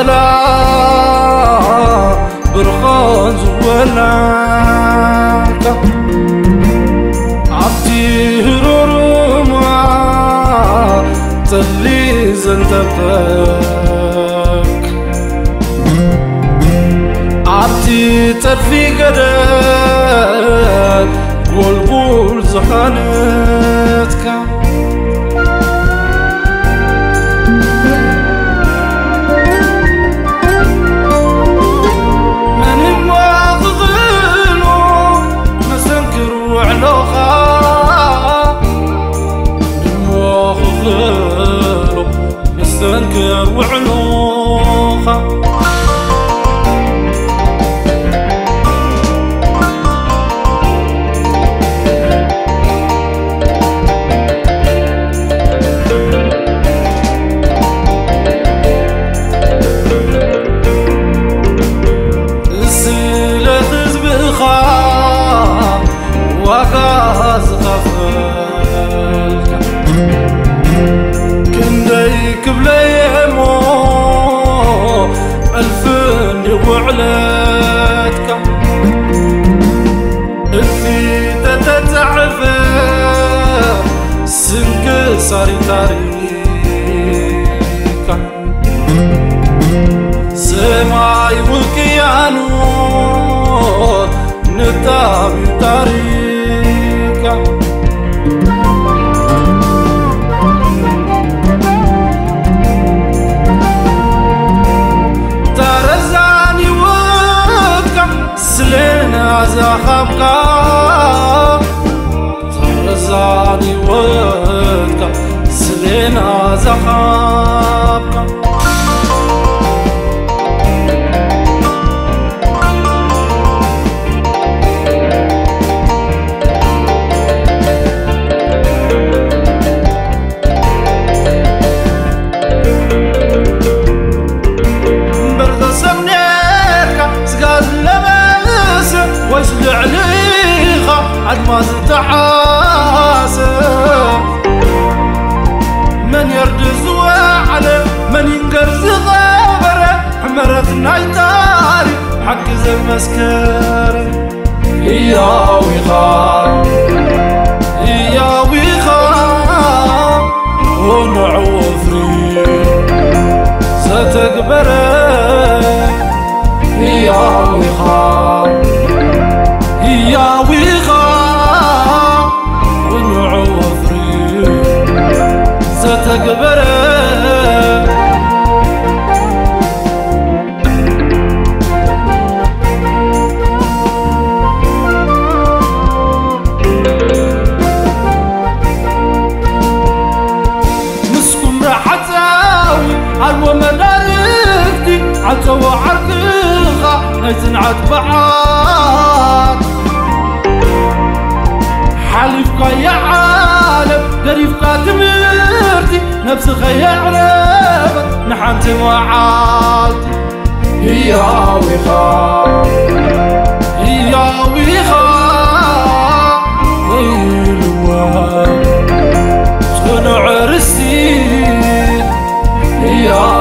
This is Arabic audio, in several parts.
ولا برخان ولا عبدي روما تلي زنتك عبدي تلفي قدر قول قول زحانتك. وعلى وعلاتكم اللي تتعفى. سنك صار طريقك سماي وكيانو نتابي طريقك لبس ويس لعليخا عد ما تتحاسب من يردز وعلى من ينقرز غابره حمرت نايتاري حق زي مسكر يا ويخا يا ويخا ونعوفري ستكبر يا ويخا يا ويخا ونعوفري ستكبر. مسكم راحتاوي حليفك يا عالم قريبك تمرتي نفسك يا عرفت نحنت وعالتي. ويخا يا ويخا. الوان شكون عرستي يا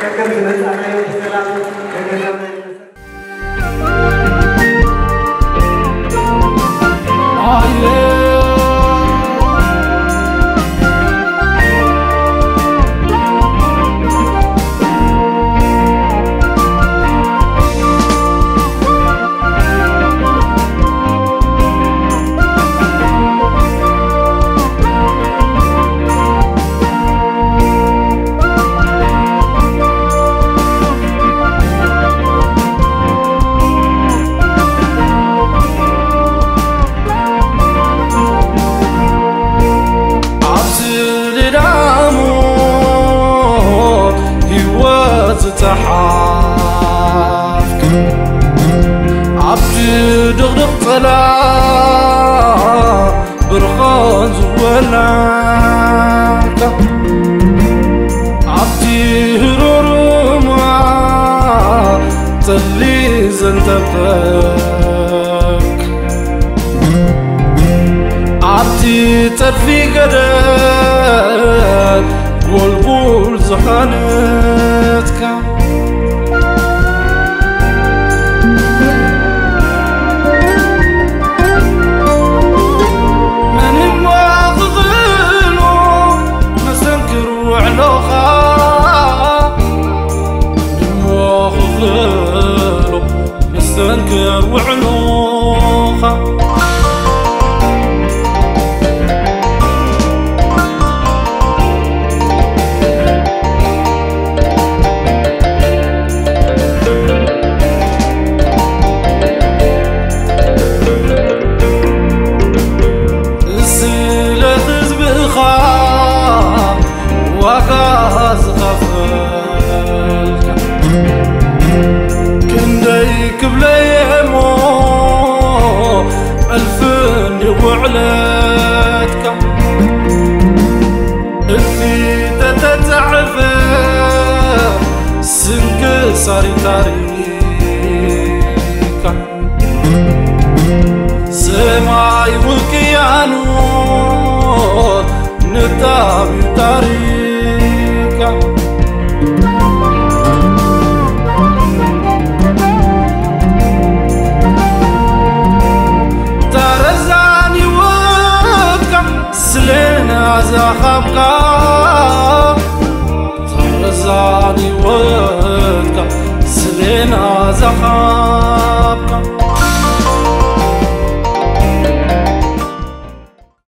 ከከብት سر في قدر قول قول زحانه தாய் முக்கியா